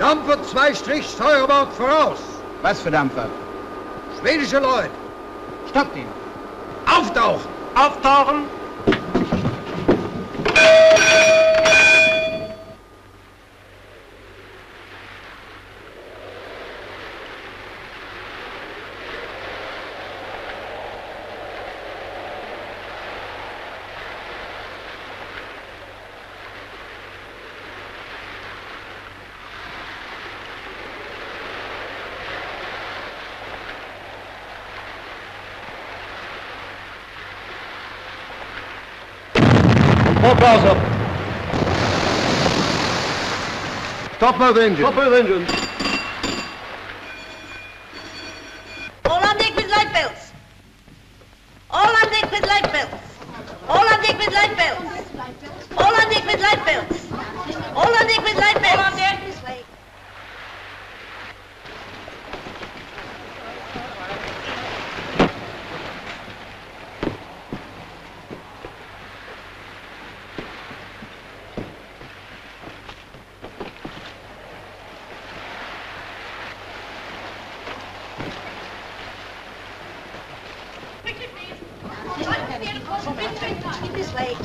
Dampfer zwei Strich Steuerbord voraus. Was für Dampfer? Schwedische Leute. Stoppt ihn. Auftauchen. Auftauchen. Up. Stop both engines. Stop both engines. All on deck with light belts. All on deck with light belts. All on deck with light belts. All on deck with light belts. All on deck with light belts. All on deck. This way. This way.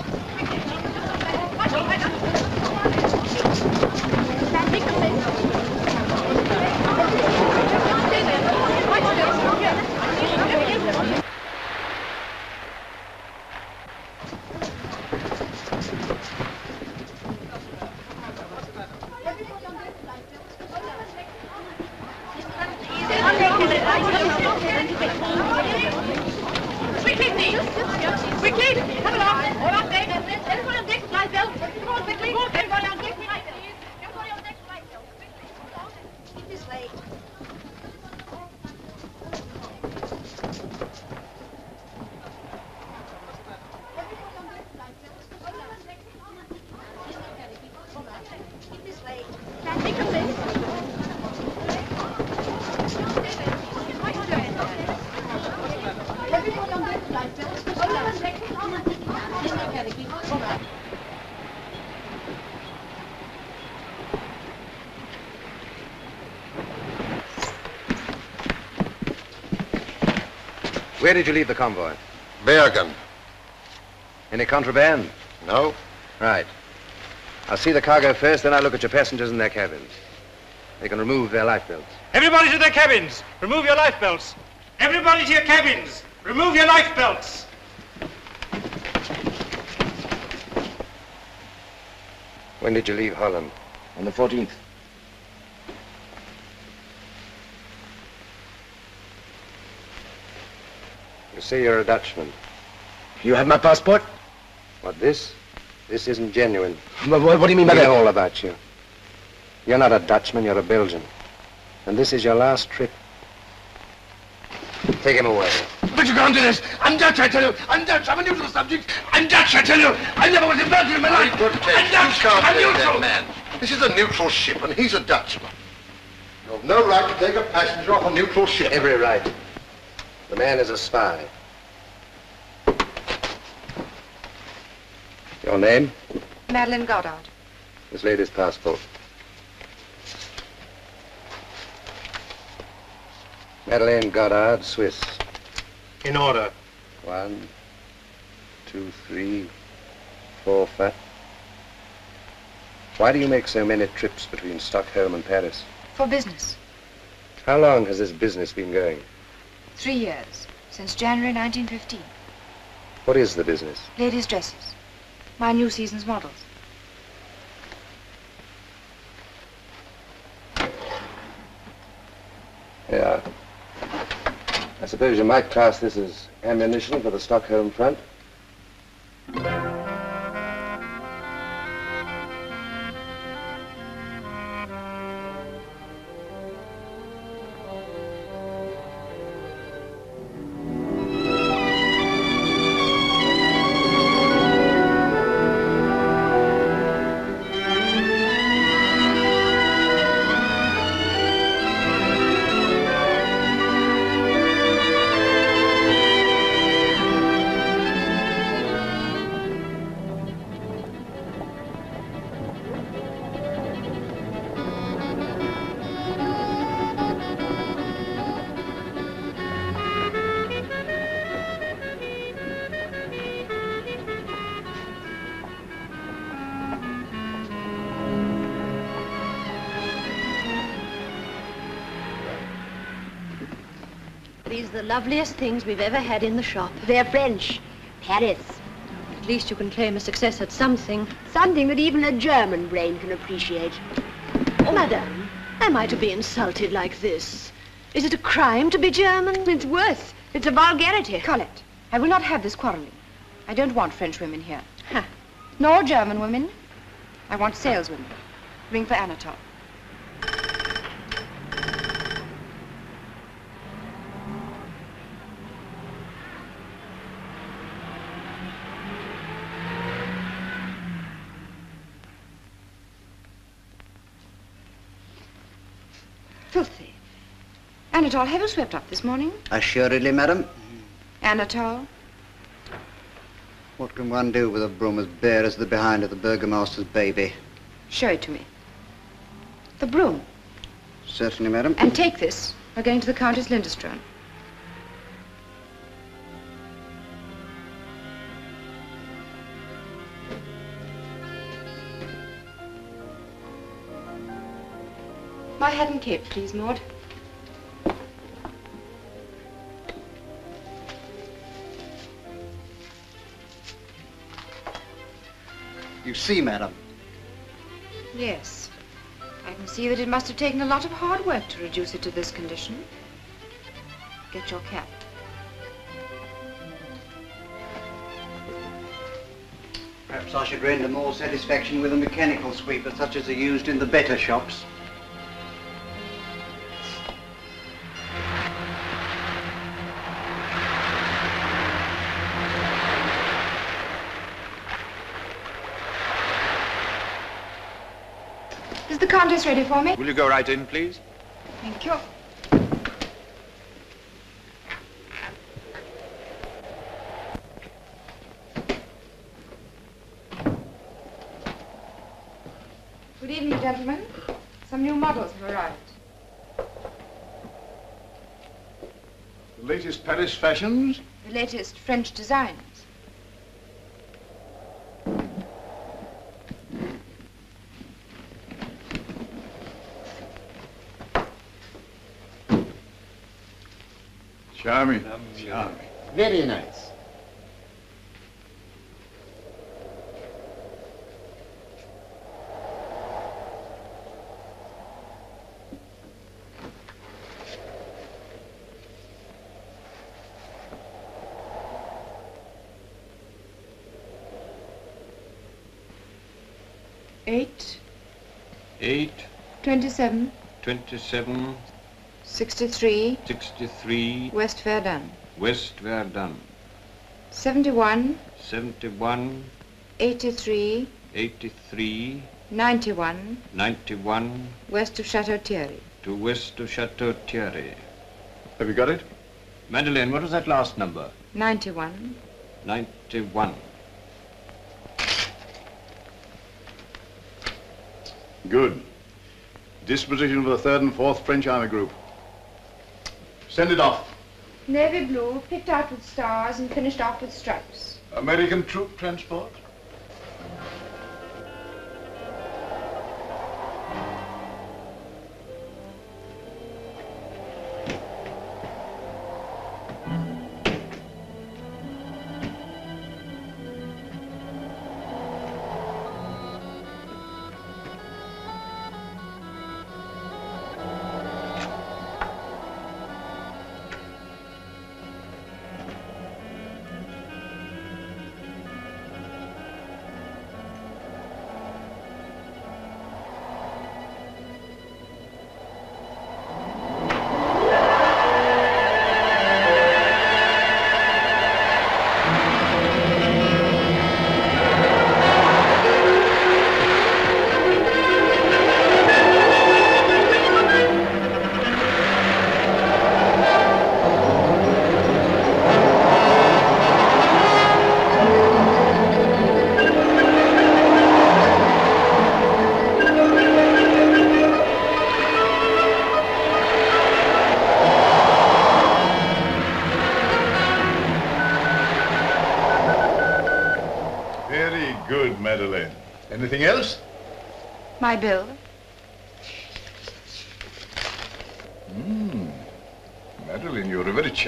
Quickly, please. Quickly. Come along. All on deck. Everybody on deck with light belts. Come on, quickly. Everybody on deck with light belts. Everybody on deck with light belts. Quickly. This way. This way. Everybody on deck with light belts. All on deck. Where did you leave the convoy? Bergen. Any contraband? No? Right. I'll see the cargo first, then I'll look at your passengers in their cabins. They can remove their life belts. Everybody to their cabins. Remove your life belts. Everybody to your cabins. Remove your life belts. When did you leave Holland? On the 14th. You say you're a Dutchman. You have my passport? What, this? This isn't genuine. What, what, what do you mean by We that? know all about you. You're not a Dutchman, you're a Belgian. And this is your last trip. Take him away. But you can't do this. I'm Dutch, I tell you. I'm Dutch. I'm a neutral subject. I'm Dutch, I tell you. I never was in Belgium in my life. Good. I'm You Dutch. can't I'm take neutral. that man. This is a neutral ship, and he's a Dutchman. You've no right to take a passenger off a neutral ship. Every right. The man is a spy. Your name? Madeleine Goddard. This lady's passport. Madeleine Goddard, Swiss. In order. One, two, three, four, five. Why do you make so many trips between Stockholm and Paris? For business. How long has this business been going? Three years. Since January 1915. What is the business? Ladies' dresses. My new season's models. Yeah. I suppose you might class this as ammunition for the Stockholm front. The loveliest things we've ever had in the shop. They're French. Paris. At least you can claim a success at something. Something that even a German brain can appreciate. Oh, madame, am I to be insulted like this? Is it a crime to be German? It's worse. It's a vulgarity. Colette, I will not have this quarreling. I don't want French women here. Huh. Nor German women. I want saleswomen. Ring for Anatole. Anatole, have you swept up this morning? Assuredly, madam. Mm-hmm. Anatole? What can one do with a broom as bare as the behind of the burgomaster's baby? Show it to me. The broom. Certainly, madam. And take this. We're going to the Countess Lindström. My hat and cape, please, Maud. You see, madam. Yes. I can see that it must have taken a lot of hard work to reduce it to this condition. Get your cap. Perhaps I should render more satisfaction with a mechanical sweeper such as are used in the better shops. Is ready for me? Will you go right in, please? Thank you. Good evening, gentlemen. Some new models have arrived. The latest Paris fashions? The latest French designs. Charming. Charming. Very nice. Eight, Eight, twenty-seven, twenty-seven, sixty-three, sixty-three, West Verdun. West Verdun. Seventy-one, Seventy-one, eighty-three, eighty-three, ninety-one, ninety-one, west of Chateau Thierry. to west of Chateau Thierry. Have you got it? Madeleine, what was that last number? Ninety-one. Ninety-one. Good. Disposition of the third and fourth French Army Group. Send it off. Navy blue, picked out with stars and finished off with stripes. American troop transport?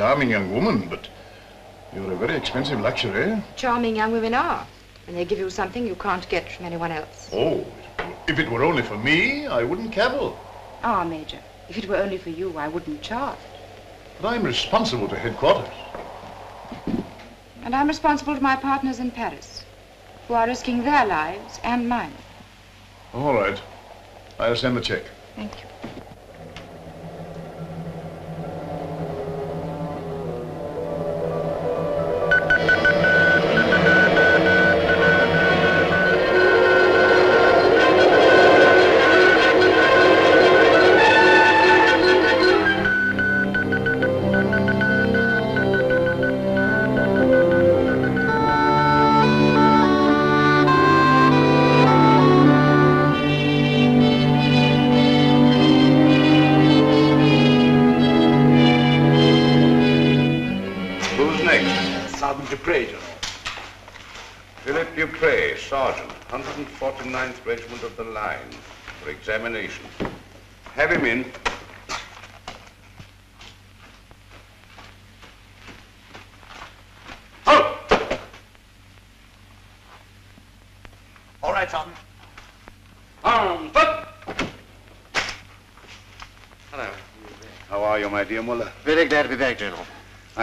Charming young woman, but you're a very expensive luxury. Charming young women are. And they give you something you can't get from anyone else. Oh, if it were only for me, I wouldn't cavil. Ah, Major, if it were only for you, I wouldn't charge. But I'm responsible to headquarters. And I'm responsible to my partners in Paris, who are risking their lives and mine. All right. I'll send the check. Thank you.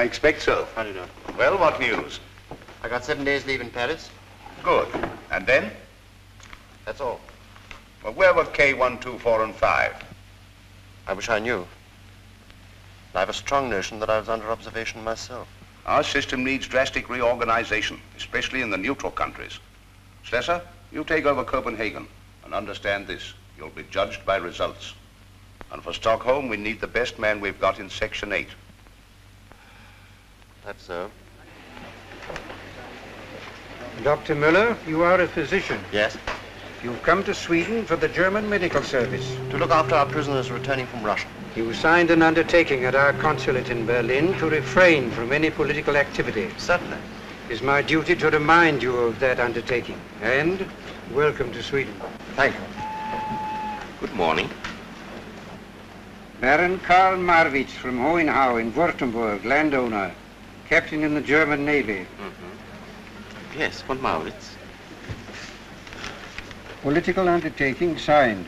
I expect so. How do you know? Well, what news? I got seven days leave in Paris. Good. And then? That's all. Well, where were K1, 2, 4, and 5? I wish I knew. I have a strong notion that I was under observation myself. Our system needs drastic reorganization, especially in the neutral countries. Slesser, you take over Copenhagen and understand this. You'll be judged by results. And for Stockholm, we need the best man we've got in Section 8. That's so. Dr. Müller, you are a physician. Yes? You've come to Sweden for the German medical service. To look after our prisoners returning from Russia. You signed an undertaking at our consulate in Berlin to refrain from any political activity. Certainly. It is my duty to remind you of that undertaking. And welcome to Sweden. Thank you. Good morning. Baron Karl Marwitz from Hohenhau in Württemberg, landowner, captain in the German Navy. Mm-hmm. Yes, von Marwitz. Political undertaking signed.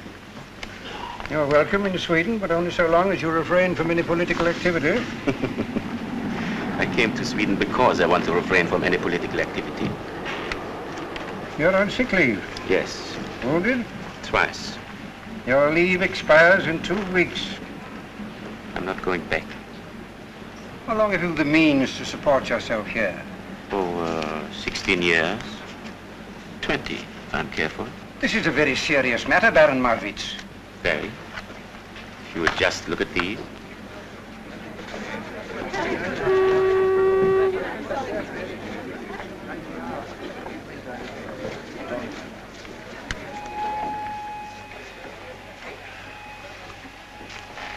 You're welcome in Sweden, but only so long as you refrain from any political activity. I came to Sweden because I want to refrain from any political activity. You're on sick leave. Yes, Wounded? twice. Your leave expires in two weeks. I'm not going back. How long have you the means to support yourself here? Oh, uh, 16 years. 20, if I'm careful. This is a very serious matter, Baron Marwitz. Very. If you would just look at these.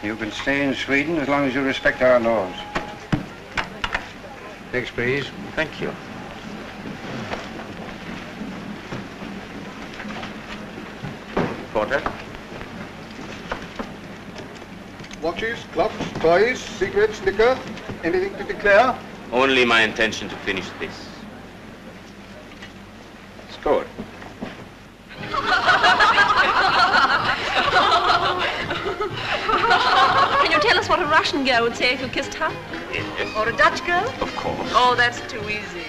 You can stay in Sweden as long as you respect our laws. Next, please. Thank you. Porter? Watches, clocks, toys, cigarettes, liquor, anything to declare? Only my intention to finish this. Score. Can you tell us what a Russian girl would say if you kissed her? Or a Dutch girl? Of course. Oh, that's too easy.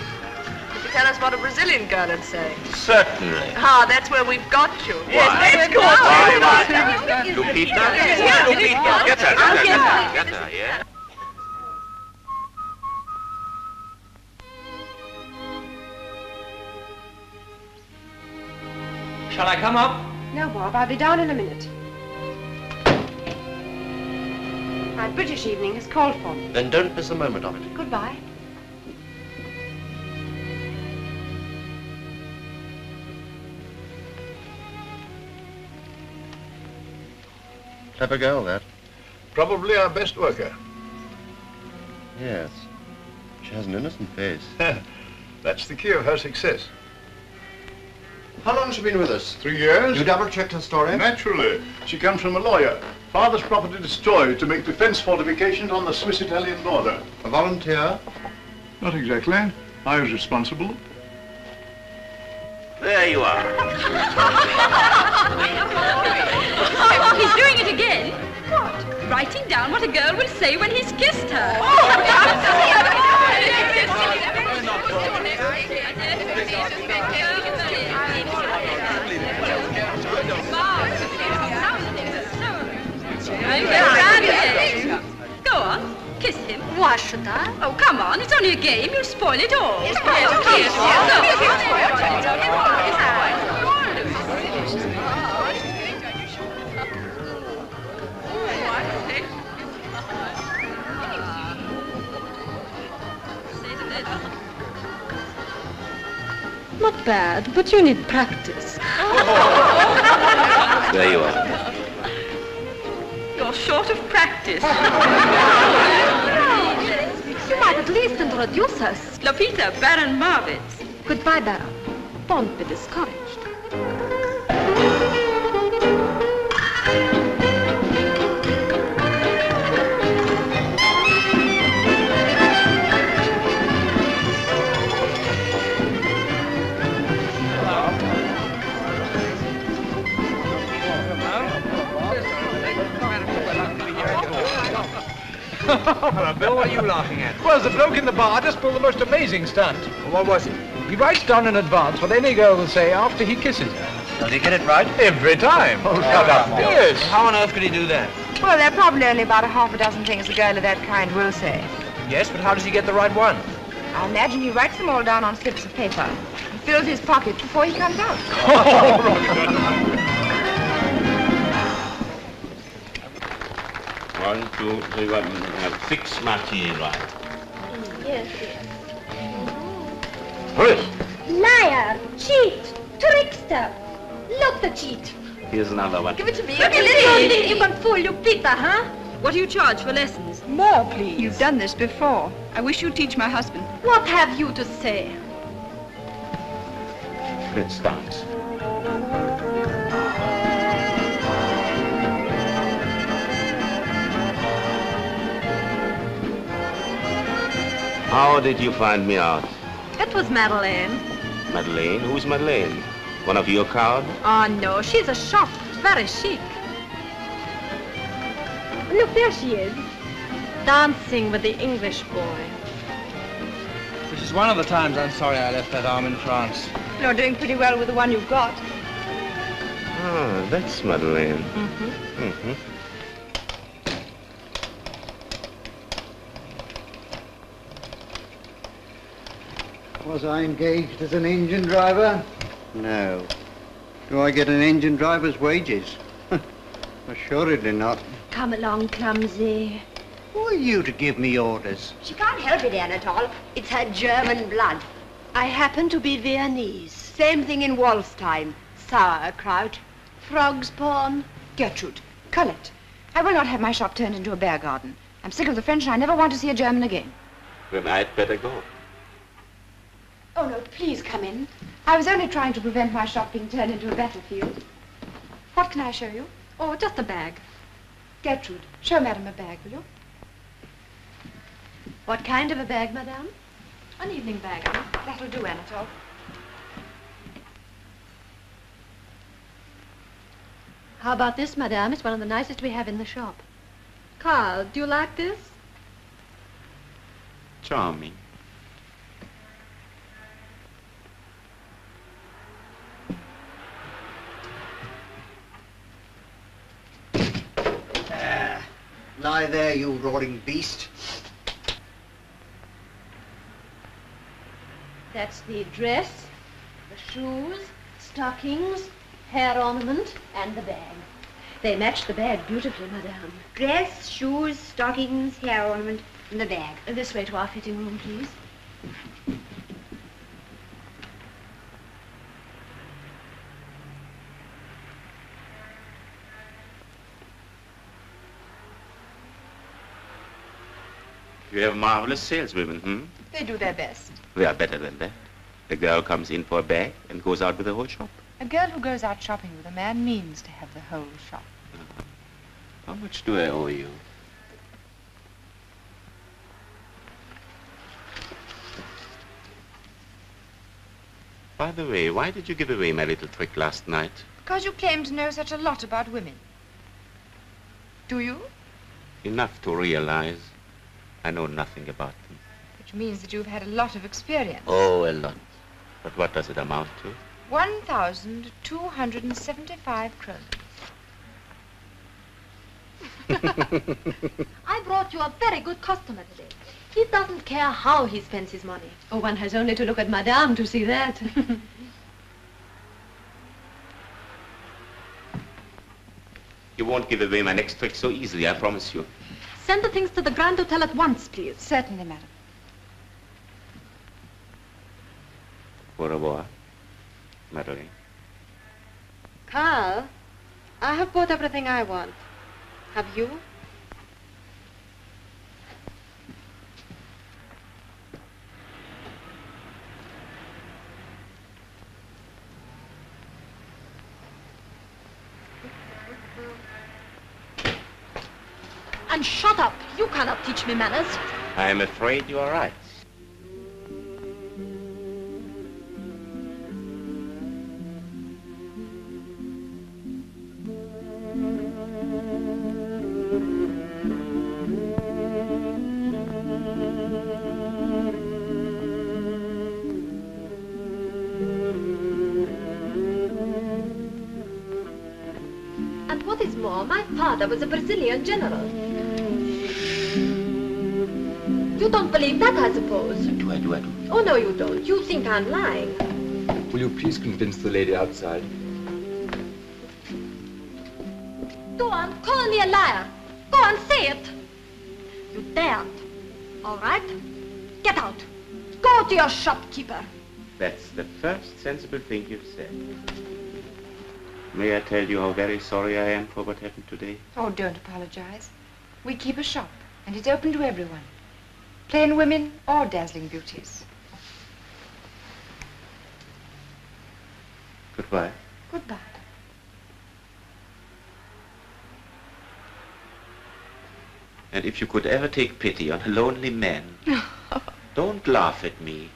Could you tell us what a Brazilian girl would say? Certainly. Ah, that's where we've got you. Yes, Why? let's go. Why, why? Yes, Lupita? yes, yes, Lupita. Get her, I'll get get her, her. get her, yeah? Shall I come up? No, Bob, I'll be down in a minute. My British evening has called for me. Then don't miss a moment of it. Goodbye. Clever girl, that. Probably our best worker. Yes. She has an innocent face. That's the key of her success. How long has she been with us? Three years. You double-checked her story? Naturally. She comes from a lawyer. Father's property destroyed to make defense fortifications on the Swiss-Italian border. A volunteer? Not exactly. I was responsible. There you are. He's doing it again. What? Writing down what a girl will say when he's kissed her. Go on, kiss him. Why should I? Oh, come on, it's only a game. You'll spoil it all. Yes, yes, Not bad, but you need practice. There you are. You're short of practice. You might at least introduce us. Lupita, Baron Marwitz. Goodbye, Baron. Don't be discouraged. Hello, Bill, what are you laughing at? Well, the bloke in the bar just pulled the most amazing stunt. what was it? He writes down in advance what any girl will say after he kisses her. Does he get it right? Every time. Oh, shut up. Yes. How on earth could he do that? Well, there are probably only about a half a dozen things a girl of that kind will say. Yes, but how does he get the right one? I imagine he writes them all down on slips of paper. and fills his pocket before he comes out. Oh, One, two, three, one. Six martini, right? Yes, yes. Hurry! Liar, cheat, trickster. Look the cheat. Here's another one. Give it to me. Look at this, You can fool you, Peter, huh? What do you charge for lessons? More, please. You've done this before. I wish you'd teach my husband. What have you to say? Let's dance. How did you find me out? It was Madeleine. Madeleine? Who's Madeleine? One of your crowd? Oh, no, she's a shop. Very chic. Look, there she is. Dancing with the English boy. This is one of the times I'm sorry I left that arm in France. You're doing pretty well with the one you've got. Ah, that's Madeleine. Mm-hmm. Mm-hmm. Was I engaged as an engine driver? No. Do I get an engine driver's wages? Assuredly not. Come along, clumsy. Who are you to give me orders? She can't help it, Anatole. It's her German blood. I happen to be Viennese. Same thing in Wolfstein. Sauerkraut. Frog's pawn. Gertrude, Colette, I will not have my shop turned into a bear garden. I'm sick of the French and I never want to see a German again. Then I'd better go. Oh, no, please come in. I was only trying to prevent my shop being turned into a battlefield. What can I show you? Oh, just a bag. Gertrude, show Madame a bag, will you? What kind of a bag, madame? An evening bag. That'll do, Anatole. How about this, madame? It's one of the nicest we have in the shop. Carl, do you like this? Charming. Lie there, you roaring beast. That's the dress, the shoes, stockings, hair ornament, and the bag. They match the bag beautifully, madame. Dress, shoes, stockings, hair ornament, and the bag. This way to our fitting room, please. You have marvelous saleswomen, hmm? They do their best. They are better than that. The girl comes in for a bag and goes out with the whole shop. A girl who goes out shopping with a man means to have the whole shop. How much do I owe you? By the way, why did you give away my little trick last night? Because you claim to know such a lot about women. Do you? Enough to realize I know nothing about them. Which means that you've had a lot of experience. Oh, a lot. But what does it amount to? 1,275 kroner. I brought you a very good customer today. He doesn't care how he spends his money. Oh, one has only to look at Madame to see that. You won't give away my next trick so easily, I promise you. Send the things to the Grand Hotel at once, please. Certainly, madam. Au revoir, Madeleine. Carl, I have bought everything I want. Have you? And shut up. You cannot teach me manners. I am afraid you are right. And what is more, my father was a Brazilian general. You don't believe that, I suppose? Do I, do I, do? Oh, no, you don't. You think I'm lying. Will you please convince the lady outside? Go on, call me a liar. Go on, say it. You daren't. All right? Get out. Go to your shopkeeper. That's the first sensible thing you've said. May I tell you how very sorry I am for what happened today? Oh, don't apologize. We keep a shop, and it's open to everyone. Plain women or dazzling beauties. Goodbye. Goodbye. And if you could ever take pity on a lonely man, don't laugh at me.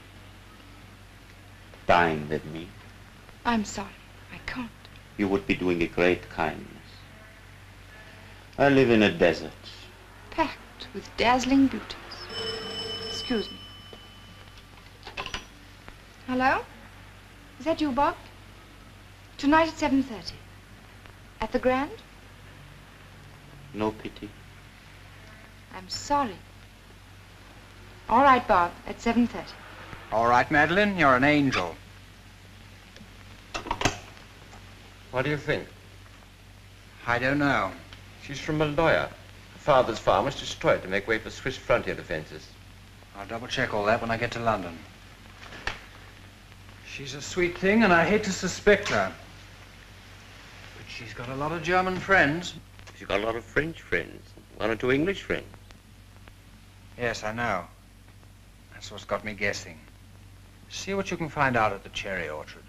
Dine with me. I'm sorry. I can't. You would be doing a great kindness. I live in a desert. Packed with dazzling beauties. Excuse me. Hello? Is that you, Bob? Tonight at 7.30. At the Grand? No pity. I'm sorry. All right, Bob, at 7.30. All right, Madeleine, you're an angel. What do you think? I don't know. She's from Maldoya. Her father's farm was destroyed to make way for Swiss frontier defenses. I'll double check all that when I get to London. She's a sweet thing, and I hate to suspect her. But she's got a lot of German friends. She's got a lot of French friends, one or two English friends. Yes, I know. That's what's got me guessing. See what you can find out at the cherry orchard.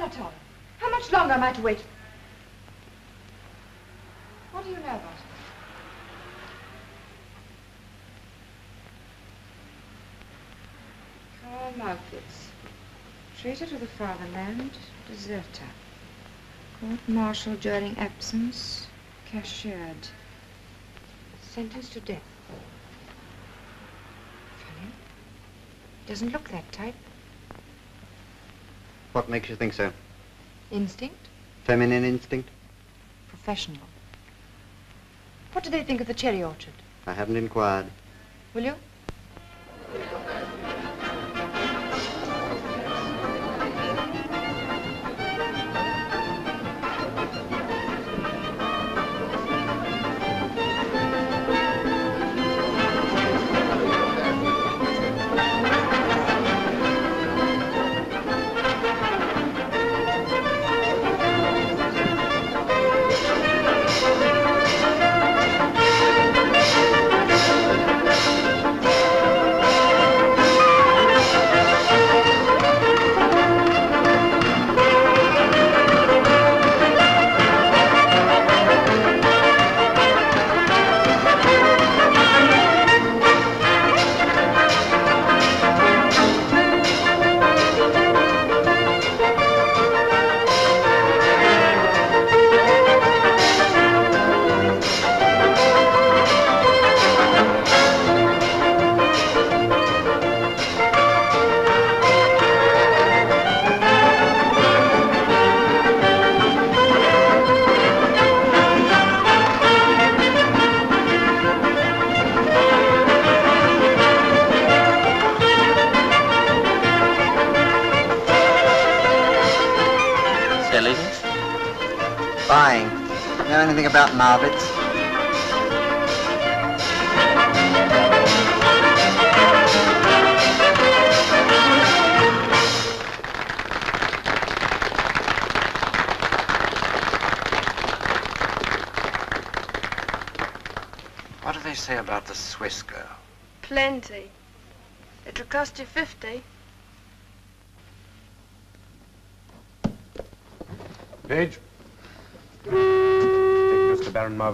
Anatole, how much longer am I to wait? What do you know about it? Carl Marwitz, traitor to the fatherland, deserter. Court martial during absence, cashiered. Sentenced to death. Funny. Doesn't look that type. What makes you think so? Instinct? Feminine instinct? Professional. What do they think of the cherry orchard? I haven't inquired. Will you?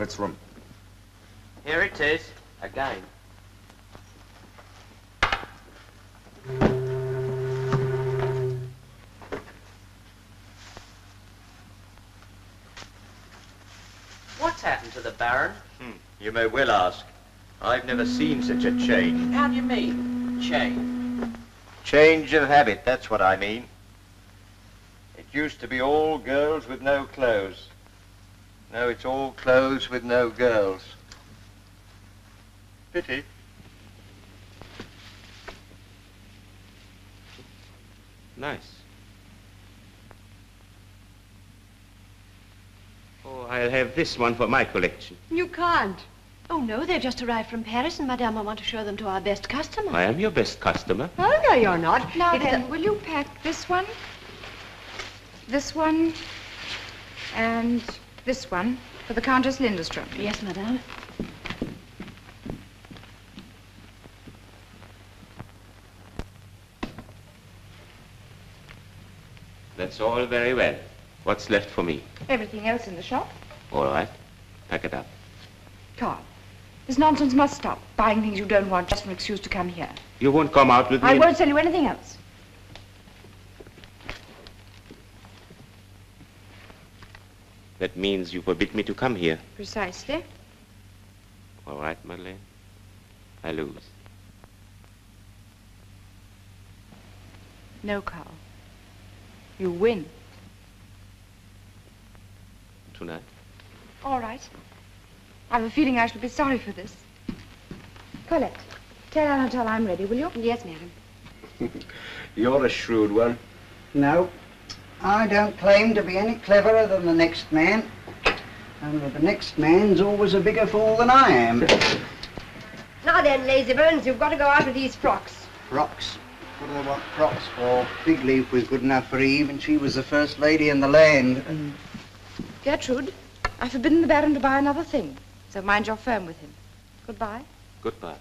Mr. Room. Here it is, again. What's happened to the Baron? Hmm, You may well ask. I've never seen such a change. How do you mean, change? Change of habit, that's what I mean. It used to be all girls with no clothes. Now it's all clothes with no girls. Pity. Nice. Oh, I'll have this one for my collection. You can't. Oh, no, they've just arrived from Paris, and Madame, I want to show them to our best customer. I am your best customer. Oh, no, you're not. Now It's then, a- will you pack this one, this one, and this one for the Countess Lindström? Yes, Madame. That's all very well. What's left for me? Everything else in the shop? All right. Pack it up. Carl, this nonsense must stop. Buying things you don't want just for an excuse to come here. You won't come out with me? I won't sell you anything else. That means you forbid me to come here. Precisely. All right, Madeleine. I lose. No, Carl. You win. Tonight. All right. I have a feeling I shall be sorry for this. Colette, tell Anatole I'm ready, will you? Yes, madam. You're a shrewd one. No, I don't claim to be any cleverer than the next man. And the next man's always a bigger fool than I am. Now then, lazybones, you've got to go out with these frocks. Frocks. What do they want frocks for? Big Leaf was good enough for Eve, and she was the first lady in the land. And Gertrude, I've forbidden the Baron to buy another thing. So mind your firm with him. Goodbye. Goodbye.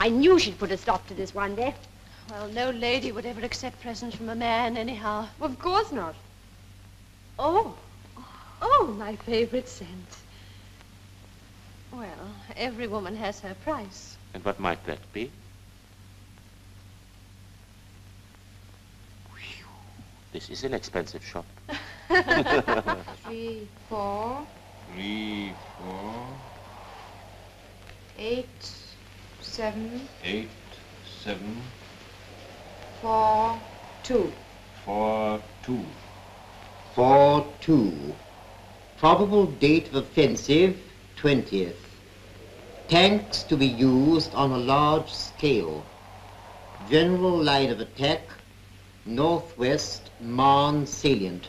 I knew she'd put a stop to this one day. Well, no lady would ever accept presents from a man, anyhow. Of course not. Oh, oh, my favorite scent. Well, every woman has her price. And what might that be? This is an expensive shop. Three, four, Three, four, eight, seven, eight, seven, four, two. four, two. Four two. Probable date of offensive, 20th. Tanks to be used on a large scale. General line of attack, northwest Marne salient.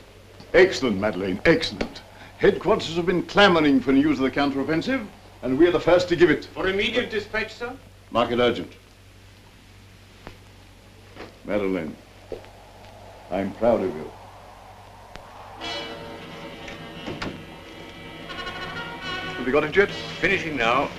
Excellent, Madeleine, excellent. Headquarters have been clamoring for news of the counteroffensive, and we're the first to give it. For immediate dispatch, sir? Mark it urgent. Madeleine, I'm proud of you. Have you got it yet? Finishing now.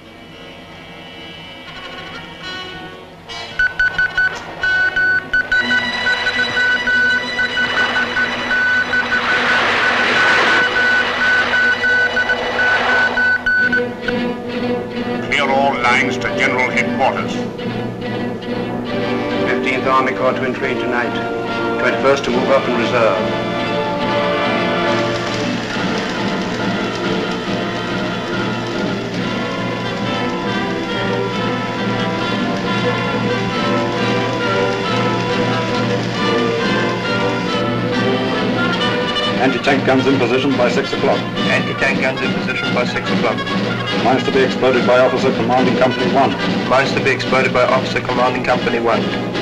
To entrain tonight. 21st to move up in reserve. Anti-tank guns in position by 6 o'clock. Anti-tank guns in position by 6 o'clock. Mines to be exploded by Officer Commanding Company 1. Mines to be exploded by Officer Commanding Company 1.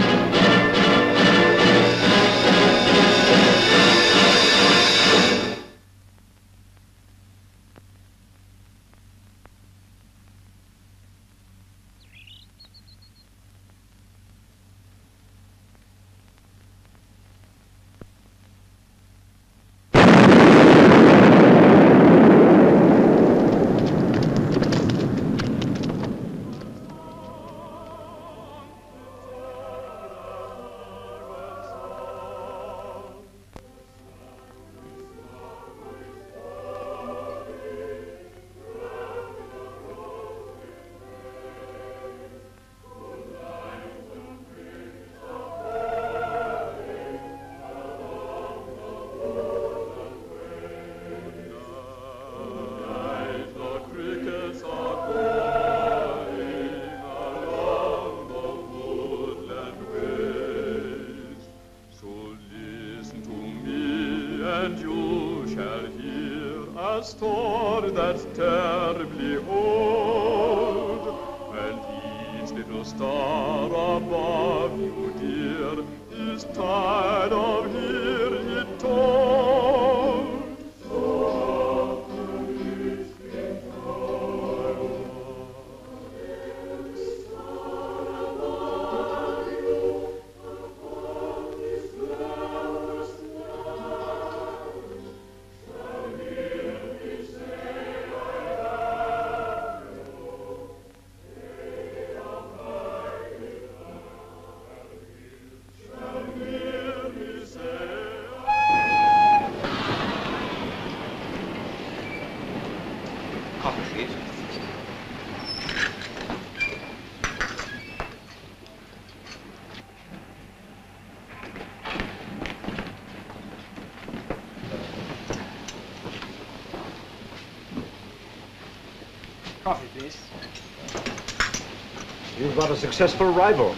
Successful rival.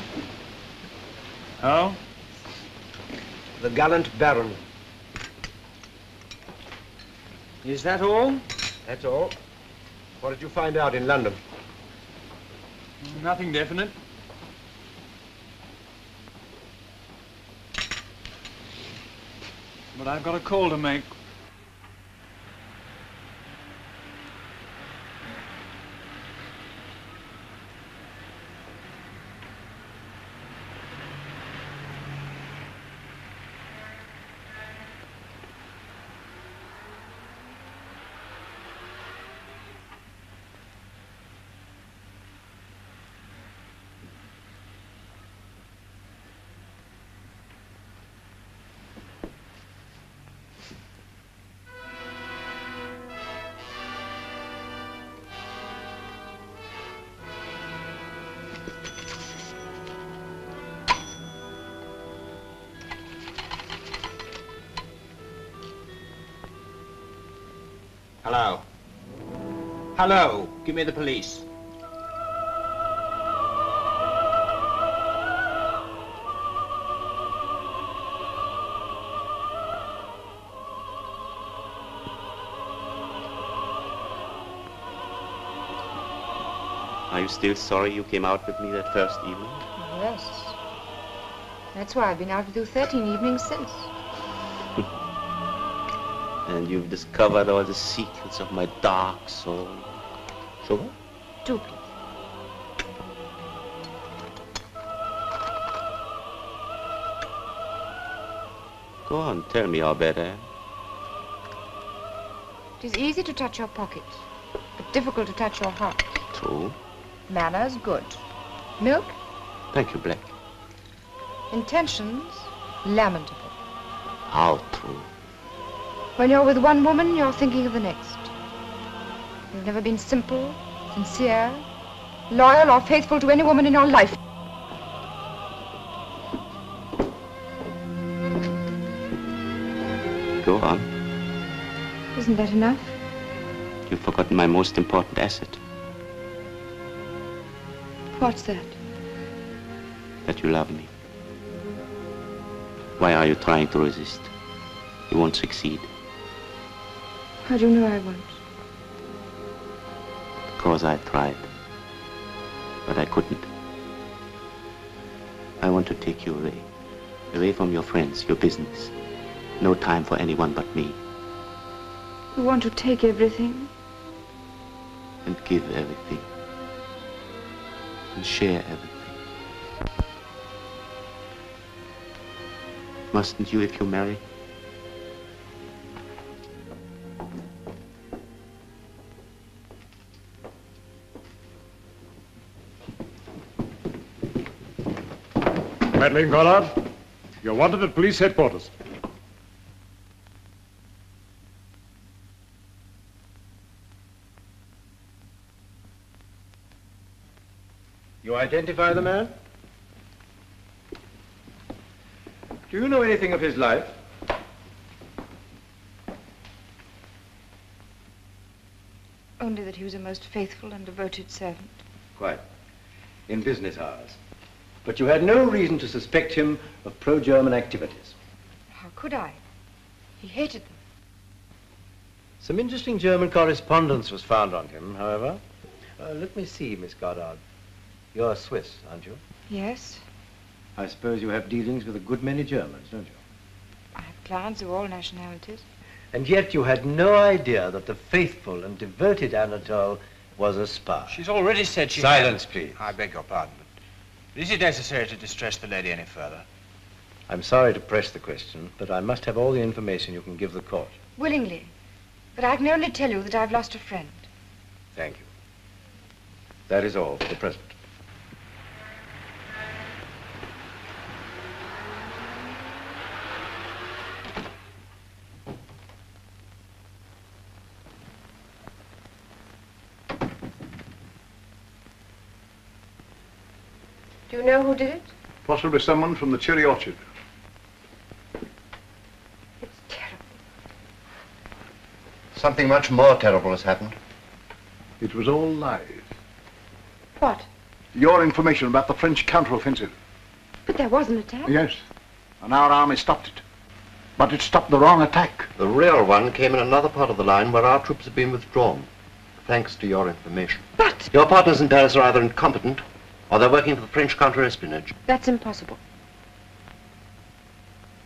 Oh? The gallant Baron. Is that all? That's all. What did you find out in London? Nothing definite. But I've got a call to make. Hello. Hello. Give me the police. Are you still sorry you came out with me that first evening? Yes. That's why I've been out with you 13 evenings since. And you've discovered all the secrets of my dark soul. Sugar? Do please. Go on, tell me how bad I am. It is easy to touch your pocket, but difficult to touch your heart. True. Manners, good. Milk, Thank you, Black. intentions, lamentable. How true. When you're with one woman, you're thinking of the next. You've never been simple, sincere, loyal, or faithful to any woman in your life. Go on. Isn't that enough? You've forgotten my most important asset. What's that? That you love me. Why are you trying to resist? You won't succeed. How do you know I won't? Because I tried. But I couldn't. I want to take you away. Away from your friends, your business. No time for anyone but me. You want to take everything? And give everything. And share everything. Mustn't you if you marry? Madeleine Goddard, you're wanted at police headquarters. You identify the man? Do you know anything of his life? Only that he was a most faithful and devoted servant. Quite. In business hours. But you had no reason to suspect him of pro-German activities. How could I? He hated them. Some interesting German correspondence was found on him, however. Uh, let me see, Miss Goddard. You're Swiss, aren't you? Yes. I suppose you have dealings with a good many Germans, don't you? I have clients of all nationalities. And yet you had no idea that the faithful and devoted Anatole was a spy. She's already said she Silence, hasn't- please. I beg your pardon, but is it necessary to distress the lady any further? I'm sorry to press the question, but I must have all the information you can give the court. Willingly. But I can only tell you that I've lost a friend. Thank you. That is all for the present. Who did it? Possibly someone from the cherry orchard. It's terrible. Something much more terrible has happened. It was all lies. What? Your information about the French counteroffensive. But there was an attack. Yes. And our army stopped it. But it stopped the wrong attack. The real one came in another part of the line where our troops have been withdrawn, thanks to your information. But... Your partners in Paris are either incompetent, or they're working for the French counter-espionage. That's impossible.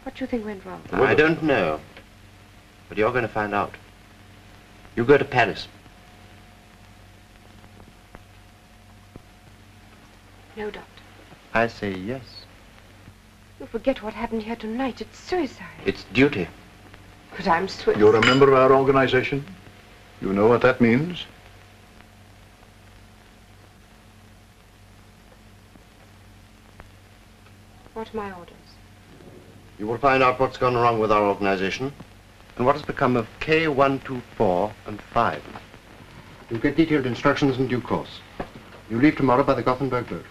What do you think went wrong? I don't know. But you're going to find out. You go to Paris. No, Doctor. I say yes. You forget what happened here tonight. It's suicide. It's duty. But I'm Swiss. You're a member of our organization. You know what that means. What are my orders? You will find out what's gone wrong with our organization and what has become of K124 and 5. You'll get detailed instructions in due course. You leave tomorrow by the Gothenburg boat.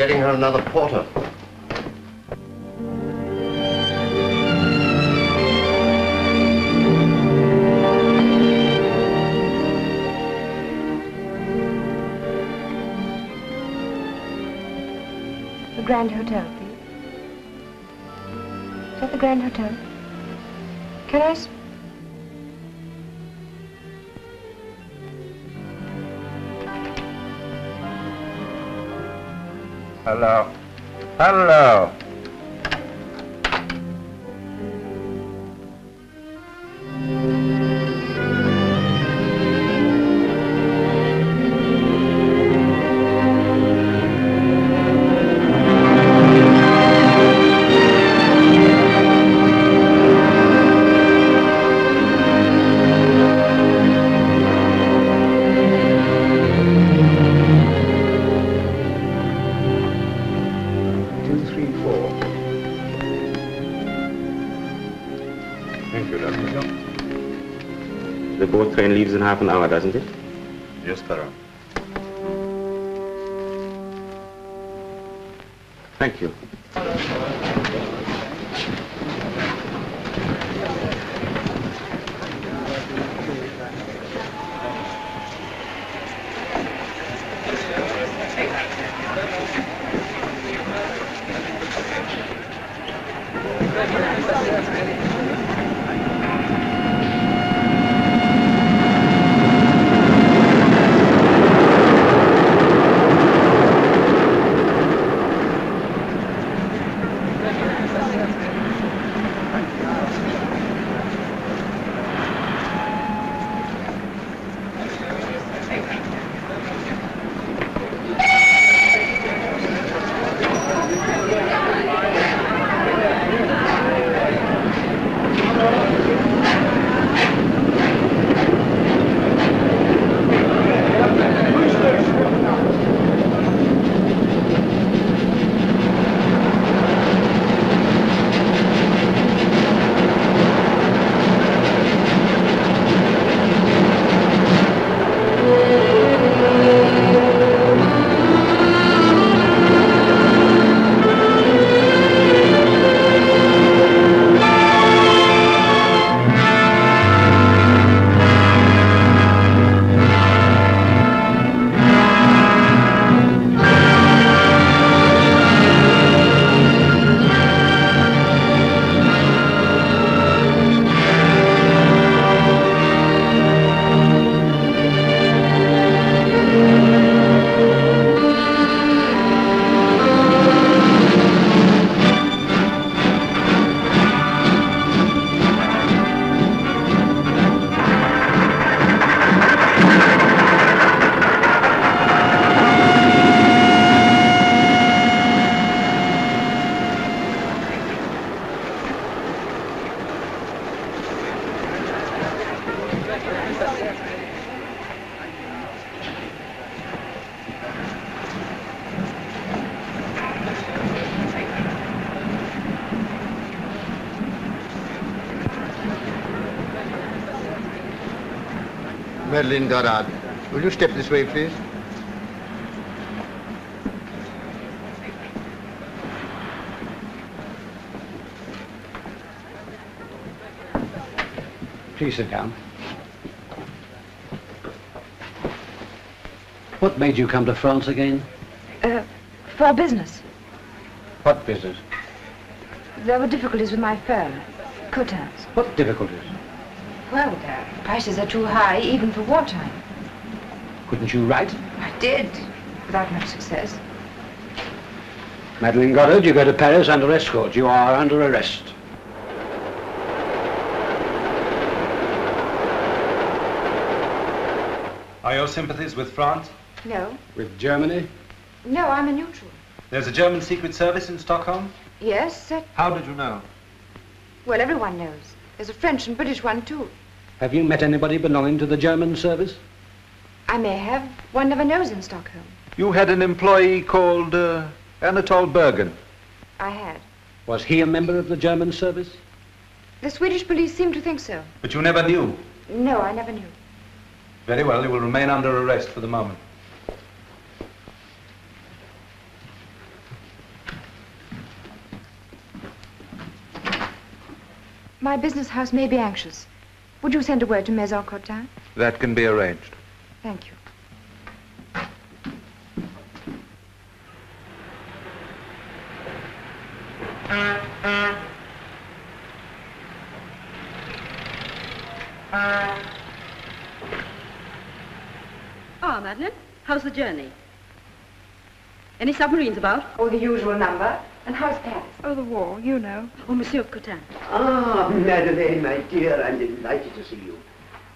Getting her another porter. The Grand Hotel, please. Is that the Grand Hotel? Can I... Hello. Hello. Leaves in half an hour, doesn't it? Madeleine Goddard, will you step this way, please? Please sit down. What made you come to France again? Uh, for business. What business? There were difficulties with my firm, Cotin's. What difficulties? Well, the prices are too high, even for wartime. Couldn't you write? I did, without much success. Madeleine Goddard, you go to Paris under escort. You are under arrest. Are your sympathies with France? No. With Germany? No, I'm a neutral. There's a German secret service in Stockholm? Yes, that, How did you know? well, everyone knows. There's a French and British one, too. Have you met anybody belonging to the German service? I may have. One never knows in Stockholm. You had an employee called uh, Anatole Bergen. I had. Was he a member of the German service? The Swedish police seem to think so. But you never knew. No, I never knew. Very well, you will remain under arrest for the moment. My business house may be anxious. Would you send a word to Maison Cotin? That can be arranged. Thank you. Ah, Madeleine, how's the journey? Any submarines about? Oh, the usual number. And how's Paris? Oh, the war, you know. Oh, Monsieur Cotin. Ah, Madeleine, my dear, I'm delighted to see you.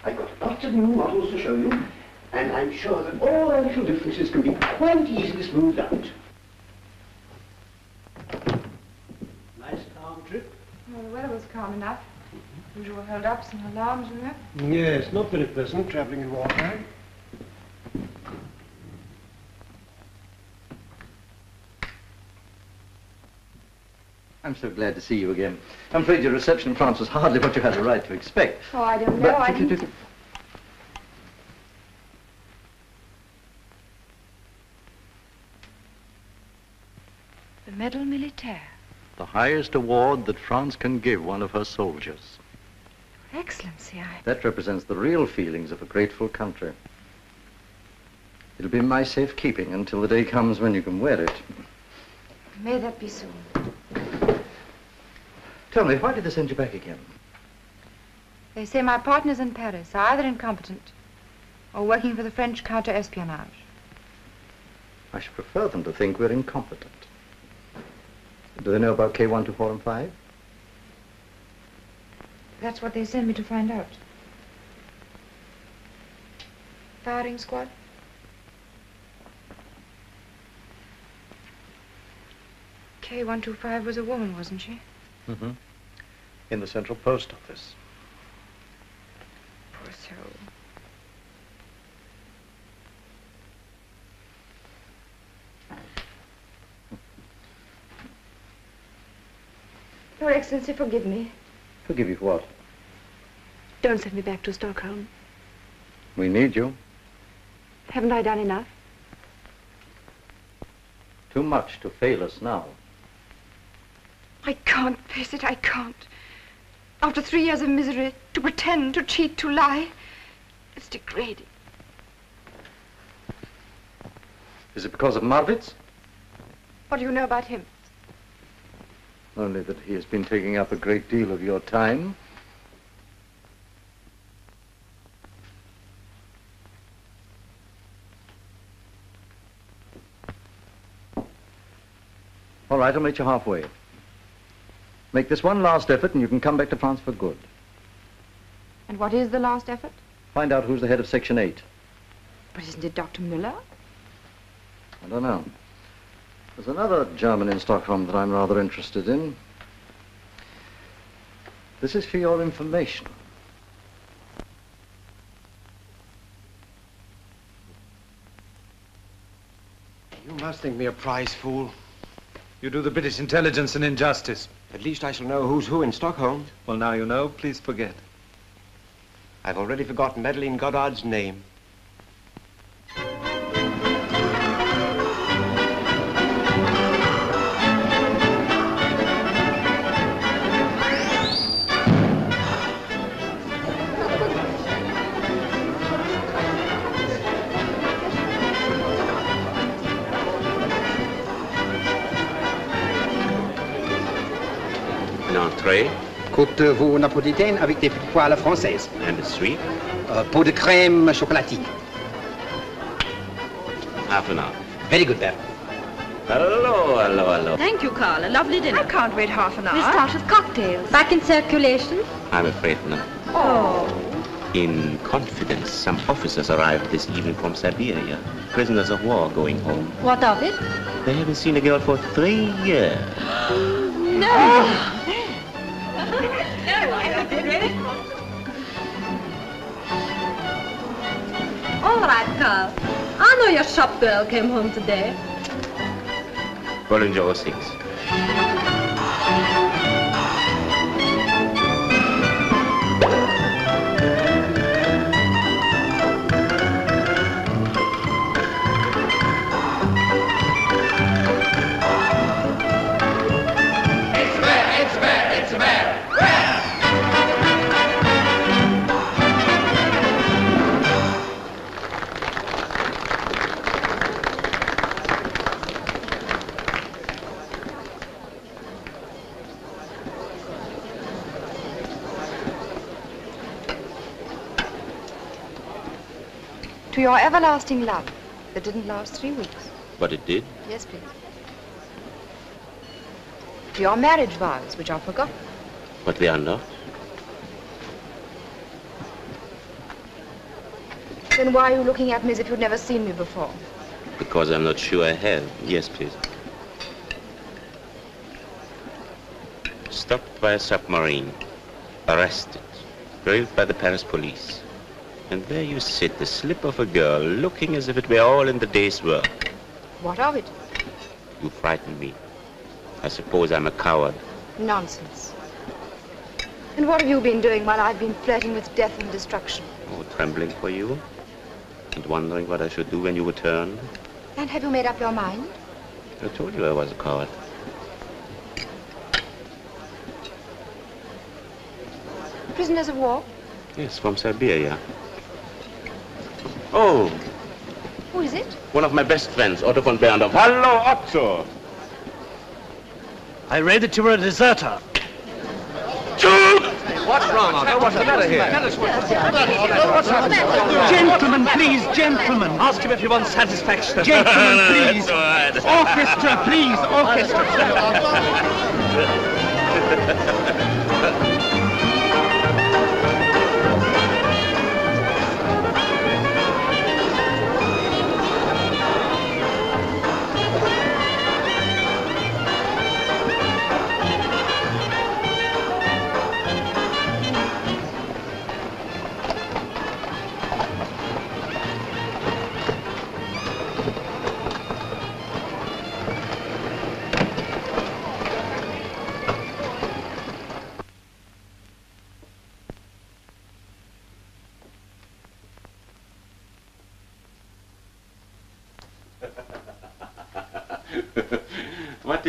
I've got lots of new models to show you, and I'm sure that all our little differences can be quite easily smoothed out. Nice calm trip. Well, the weather was calm enough. Usual hold-ups and alarms, you know. Yes, not very pleasant traveling in wartime. I'm so glad to see you again. I'm afraid your reception in France was hardly what you had a right to expect. Oh, I don't know. But- I didn't... The Médaille Militaire. The highest award that France can give one of her soldiers. Your Excellency, I... That represents the real feelings of a grateful country. It'll be in my safekeeping until the day comes when you can wear it. May that be soon. Tell me, why did they send you back again? They say my partners in Paris are either incompetent or working for the French counter-espionage. I should prefer them to think we're incompetent. Do they know about K124 and 5? That's what they sent me to find out. Firing squad? K125 was a woman, wasn't she? Mm-hmm. In the Central Post Office. Poor soul. Your Excellency, forgive me. Forgive you for what? Don't send me back to Stockholm. We need you. Haven't I done enough? Too much to fail us now. I can't face it, I can't. After three years of misery, to pretend, to cheat, to lie, it's degrading. Is it because of Marwitz? What do you know about him? Only that he has been taking up a great deal of your time. All right, I'll meet you halfway. Make this one last effort and you can come back to France for good. And what is the last effort? Find out who's the head of Section 8. But isn't it Dr. Müller? I don't know. There's another German in Stockholm that I'm rather interested in. This is for your information. You must think me a prize fool. You do the British intelligence an injustice. At least I shall know who's who in Stockholm. Well, now you know. Please forget. I've already forgotten Madeleine Goddard's name. Une entrée. Côte-veau napolitaine avec des petites pois à la française. And a sweet. Euh, pot de crème chocolatine. Half an hour. Very good, Baron. Hello, hello, hello. Thank you, Carl. A lovely dinner. I can't wait half an hour. We'll start with cocktails. Back in circulation? I'm afraid not. Oh. In confidence, some officers arrived this evening from Siberia. Prisoners of war going home. What of it? They haven't seen a girl for three years. No. right, Carl. I know your shop girl came home today. Bollinger 06. Your everlasting love that didn't last three weeks. But it did. Yes, please. To your marriage vows, which are forgotten. But they are not. Then why are you looking at me as if you'd never seen me before? Because I'm not sure I have. Yes, please. Stopped by a submarine. Arrested. Grilled by the Paris police. And there you sit, the slip of a girl, looking as if it were all in the day's work. What of it? You frighten me. I suppose I'm a coward. Nonsense. And what have you been doing while I've been flirting with death and destruction? Oh, trembling for you. And wondering what I should do when you return. And have you made up your mind? I told you I was a coward. Prisoners of war? Yes, from Siberia. Oh, Who is it? one of my best friends, Otto von Berndorf. Hello, Otto! I read that you were a deserter. What's wrong, Otto? What's the matter here? What's happened? Gentlemen, please, gentlemen. Ask him if he wants satisfaction. Gentlemen, please. Orchestra, please, orchestra.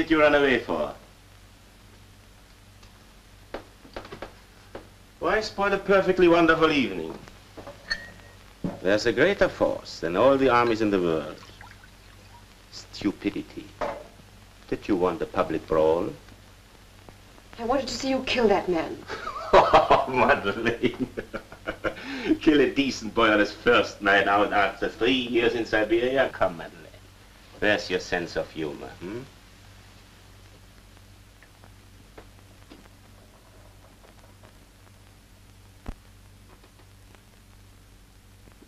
did you run away for? Why spoil a perfectly wonderful evening? There's a greater force than all the armies in the world. Stupidity. Did you want a public brawl? I wanted to see you kill that man. Oh, Madeleine. Kill a decent boy on his first night out after three years in Siberia? Come, Madeleine. Where's your sense of humor, hmm?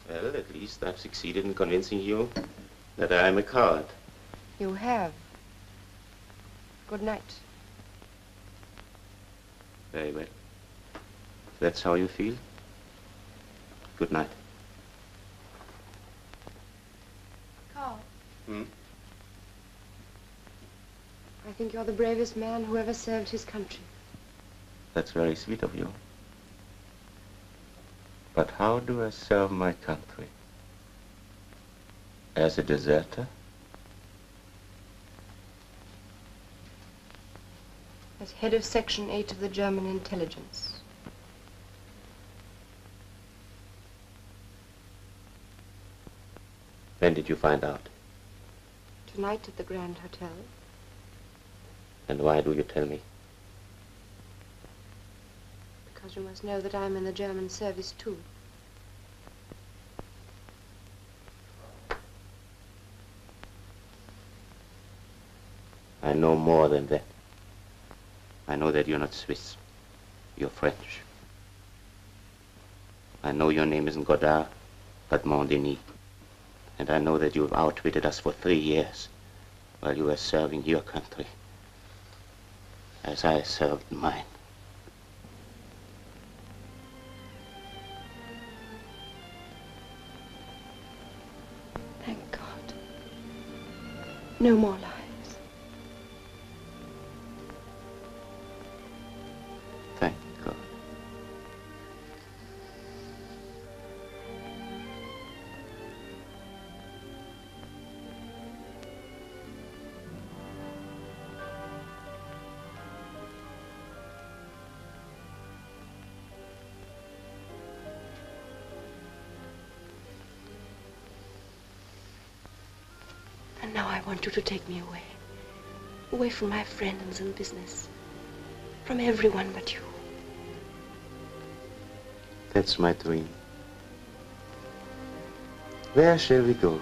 Well, at least I've succeeded in convincing you that I'm a coward. You have. Good night. Very well. If that's how you feel, good night. Carl, Hmm? I think you're the bravest man who ever served his country. That's very sweet of you. But how do I serve my country? As a deserter? As head of Section 8 of the German intelligence. When did you find out? Tonight at the Grand Hotel. And why do you tell me? Because you must know that I'm in the German service too. I know more than that. I know that you're not Swiss. You're French. I know your name isn't Goddard, but Mondini. And I know that you've outwitted us for three years while you were serving your country as I served mine. No want you to take me away. Away from my friends and business. From everyone but you. That's my dream. Where shall we go?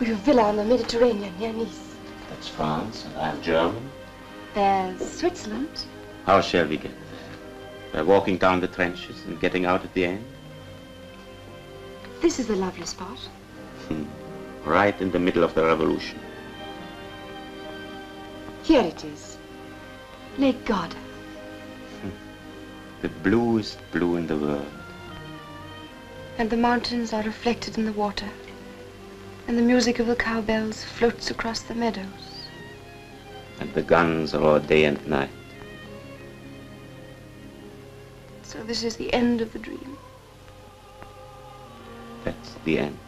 We've a villa on the Mediterranean near Nice. That's France, and I'm German. There's Switzerland. How shall we get there? By walking down the trenches and getting out at the end? This is the lovely spot. Hmm. Right in the middle of the revolution. Here it is. Lake Garda. The bluest blue in the world. And the mountains are reflected in the water. And the music of the cowbells floats across the meadows. And the guns are all day and night. So this is the end of the dream. That's the end.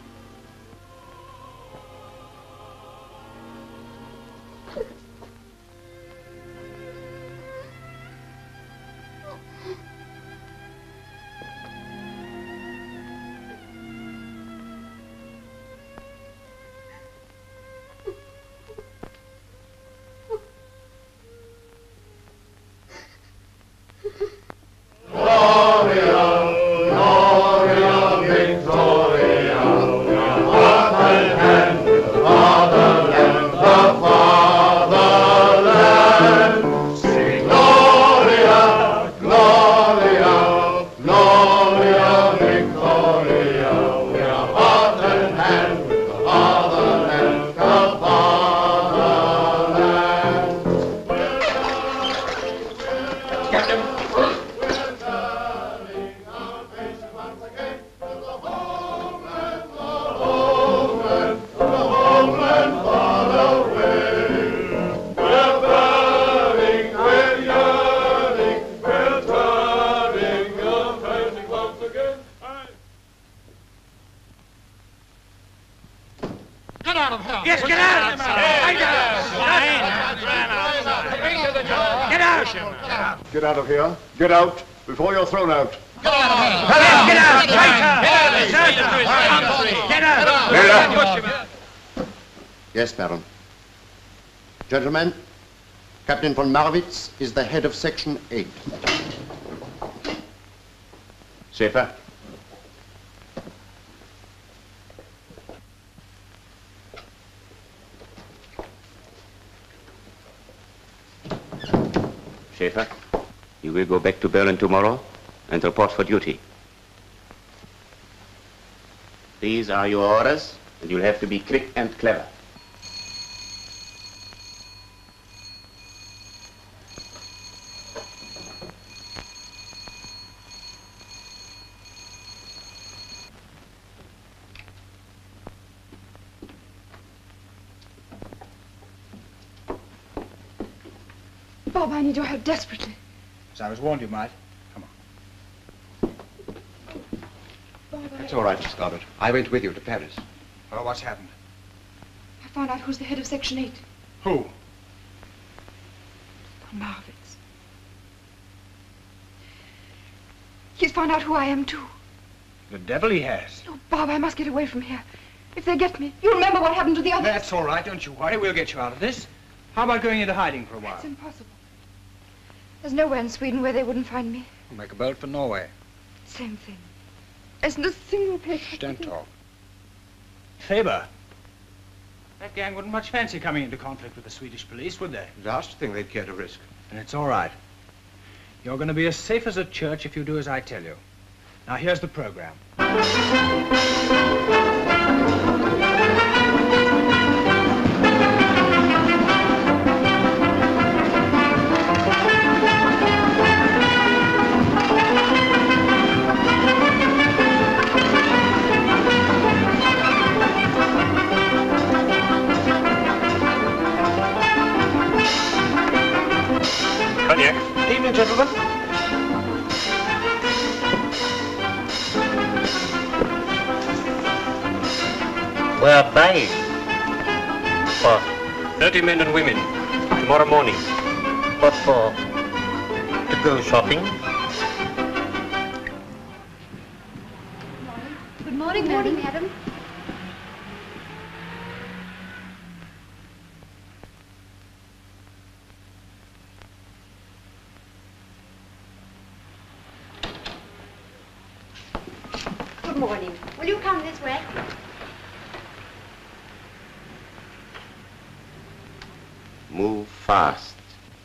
Captain von Marwitz is the head of Section 8. Schaffer? Schaffer, you will go back to Berlin tomorrow and report for duty. These are your orders, and you'll have to be quick and clever. Bob, I need your help desperately. As I was warned you might. Bob, I, It's all right, Miss Goddard. I went with you to Paris. Oh, what's happened? I found out who's the head of Section 8. Who? Von Marwitz. He's found out who I am, too. The devil he has. Oh, Bob, I must get away from here. If they get me, you'll remember what happened to the others. That's all right, don't you worry. We'll get you out of this. How about going into hiding for a while? It's impossible. There's nowhere in Sweden where they wouldn't find me. We'll make a bolt for Norway. Same thing. There isn't a single place. I Don't talk. Faber. That gang wouldn't much fancy coming into conflict with the Swedish police, would they? Last thing they'd care to risk. And it's all right. You're going to be as safe as a church if you do as I tell you. Now, here's the program. Gentlemen. We're buying. For 30 men and women. Tomorrow morning. What for? To go shopping? Good morning, madam. madam. Good morning. Will you come this way? Move fast,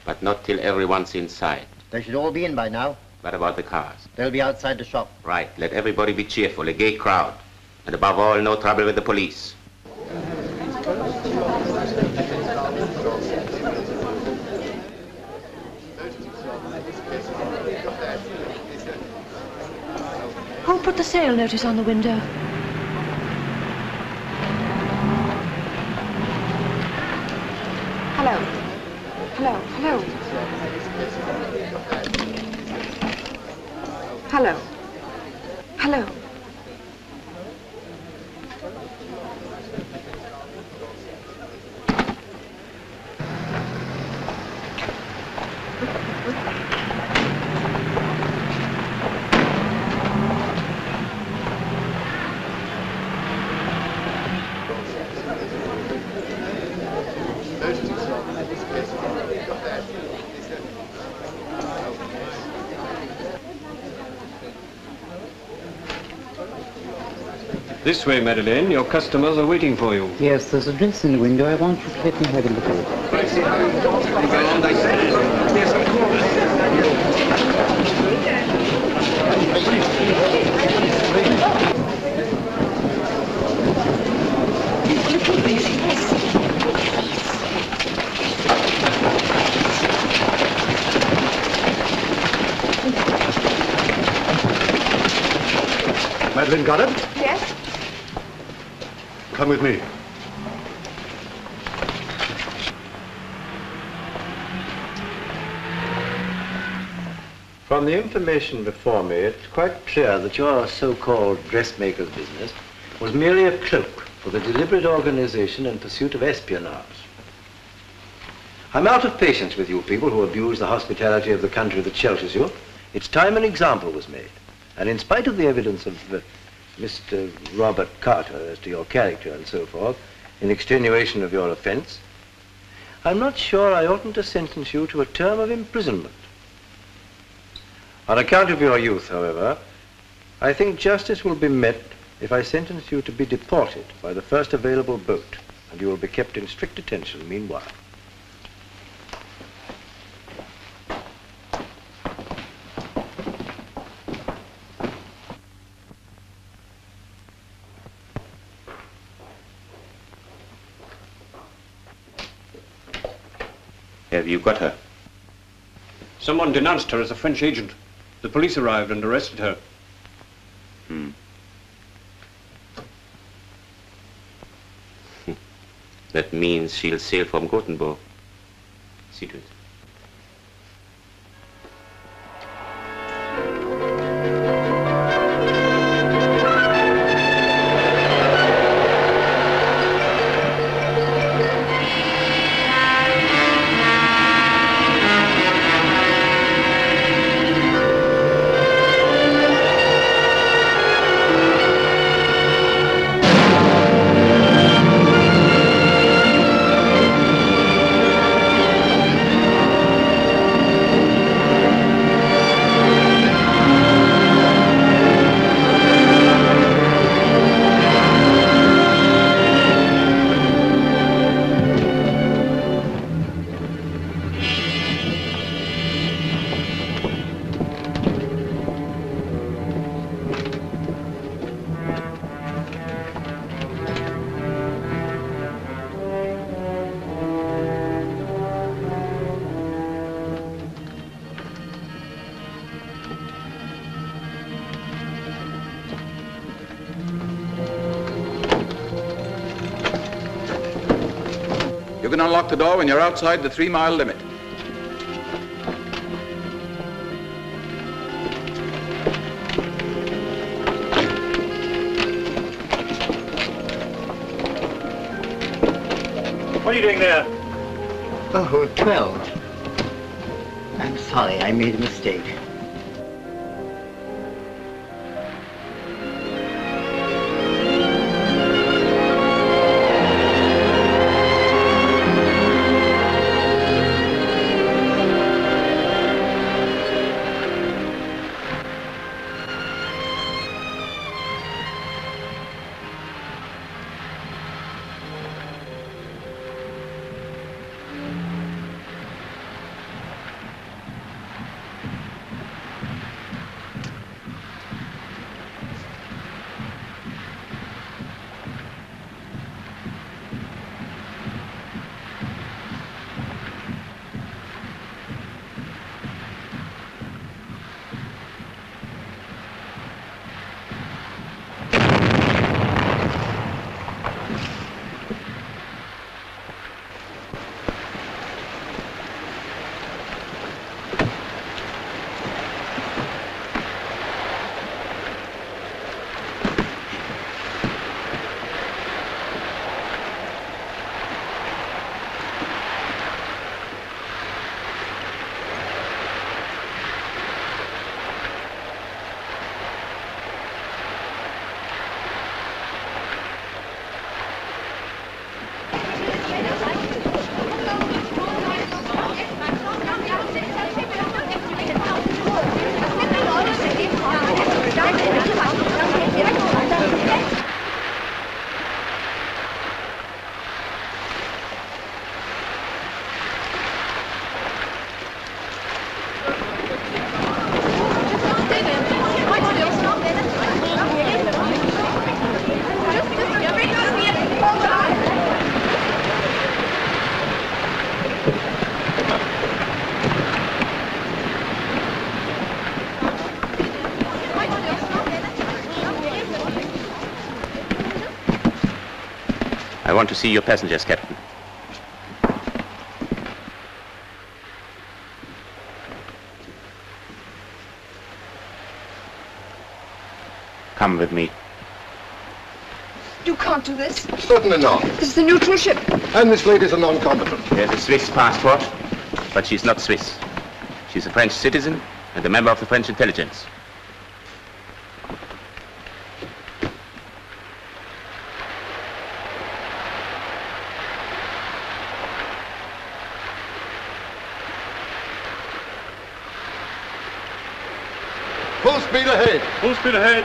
but not till everyone's inside. They should all be in by now. What about the cars? They'll be outside the shop. Right, let everybody be cheerful, a gay crowd. And above all, no trouble with the police. Who put the sale notice on the window? Hello. Hello. Hello. Hello. Hello. This way, Madeleine. Your customers are waiting for you. Yes, there's a dress in the window. I want you to let me have a look at it. Madeleine Goddard? Come with me. From the information before me, it's quite clear that your so-called dressmaker's business was merely a cloak for the deliberate organization and pursuit of espionage. I'm out of patience with you people who abuse the hospitality of the country that shelters you. It's time an example was made. And in spite of the evidence of uh, Mr. Robert Carter as to your character and so forth, in extenuation of your offense, I'm not sure I oughtn't to sentence you to a term of imprisonment. On account of your youth, however, I think justice will be met if I sentence you to be deported by the first available boat, and you will be kept in strict detention meanwhile. Have you got her? Someone denounced her as a French agent. The police arrived and arrested her. Hmm. That means she'll sail from Gothenburg. See to it. The door when you're outside the three-mile limit. What are you doing there? Oh, 12. I'm sorry, I made a mistake. Want to see your passengers, Captain. Come with me. You can't do this. Certainly not. This is a neutral ship. And this lady's a non-combatant. She has a Swiss passport, but she's not Swiss. She's a French citizen and a member of the French intelligence. Ahead.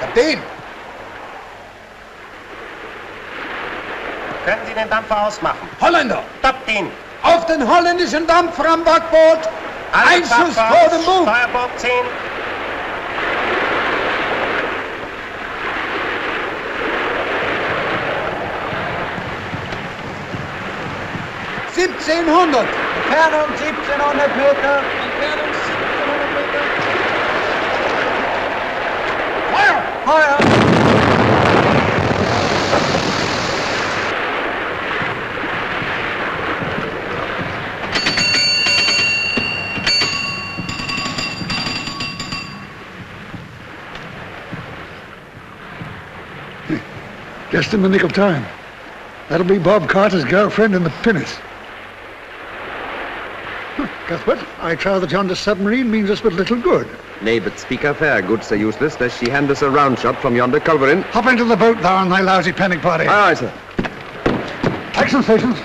Kapitän! Können Sie den Dampfer ausmachen? Holländer! Stoppt ihn! Auf den holländischen Dampfer am Backboot! Einschuss vor dem Bug! Steuerbord ziehen! Siebzehnhundert! Entfernung 1700 Meter! Entfernung 1700 Meter! Feuer! Feuer! Just in the nick of time. That'll be Bob Carter's girlfriend in the pinnace. Cuthbert, I trow that yonder submarine means us but little good. Nay, but speak her fair, good Sir Useless, lest she hand us a round shot from yonder culverin. Hop into the boat, thou and thy lousy panic party. Aye, aye, sir. Action stations.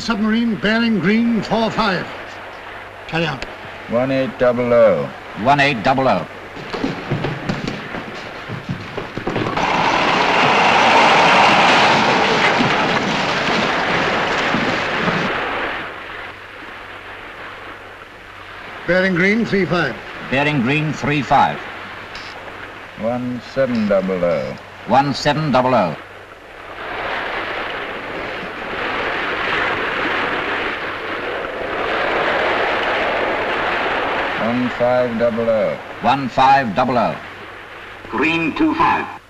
submarine bearing green four five. Carry on. 1800. 1800. Bearing green three five. Bearing green 3-5. 1700. 1700. One five double O. 1500. Green 2-5.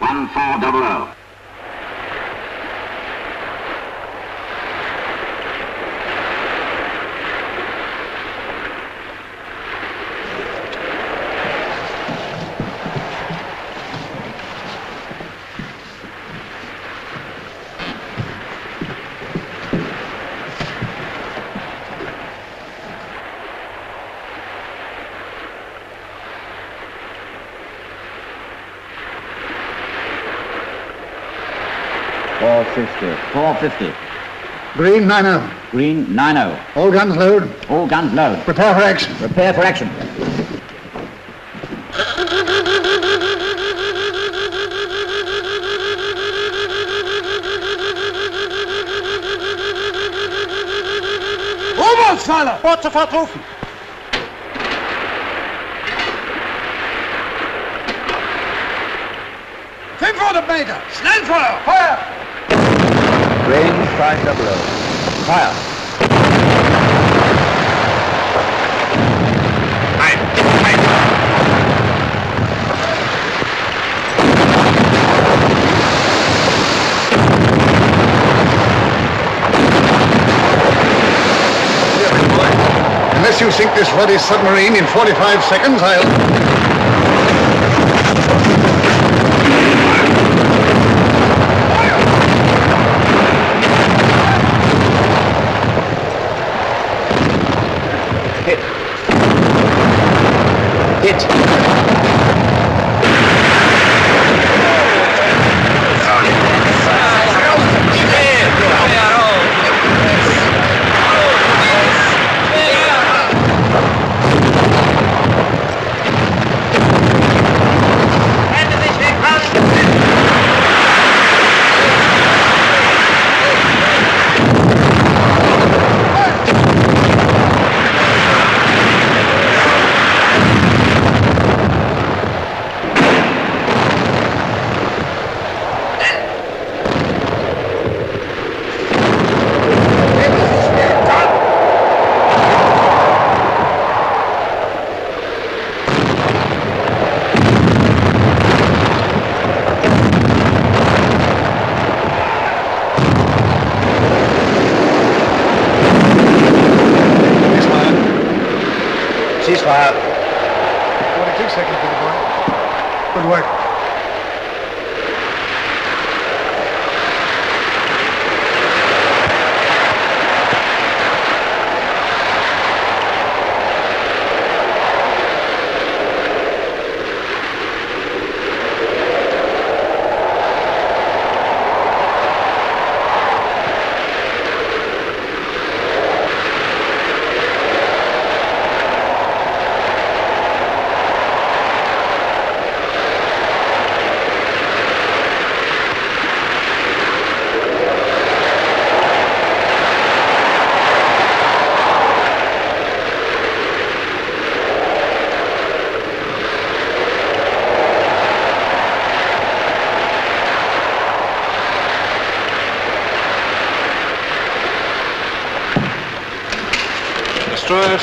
1400. Four fifty. 450. Green, 9-0. Green 90. All guns load. All guns load. Prepare for action. Prepare for action. U-Bootspfeiler! Boot sofort rufen! Fünfhundert Meter! Schnellfeuer! Feuer! Range five double O. Fire. Unless you sink this ruddy submarine in 45 seconds, I'll...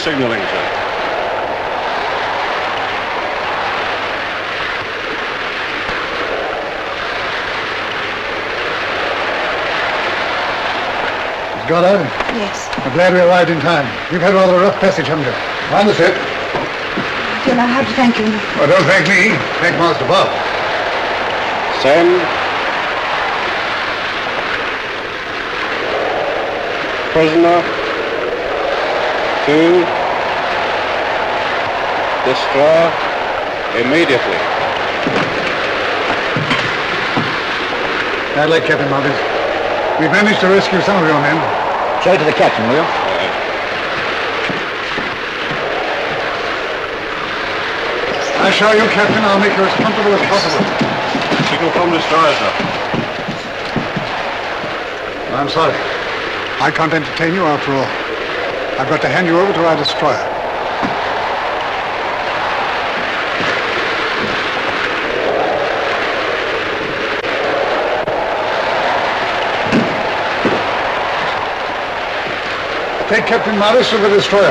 Destroyer signaling, sir. Miss Goddard? Yes. I'm glad we arrived in time. You've had rather a rough passage, haven't you? Mind the ship. I don't know how to thank you. Oh, don't thank me. Thank Master Bob. Send. Prisoner. To. Destroy. Immediately. Bad luck, Captain Marwitz. We've managed to rescue some of your men. Show it to the captain, will you? I assure you, Captain, I'll make you as comfortable as possible. Signal from destroyer, sir. I'm sorry. I can't entertain you after all. I've got to hand you over to our destroyer. Take Captain Morris to the destroyer.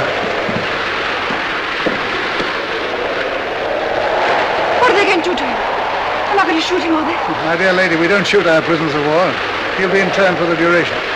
What are they going to do to him? They're not going to shoot him, are they? My dear lady, we don't shoot our prisoners of war. He'll be interned for the duration.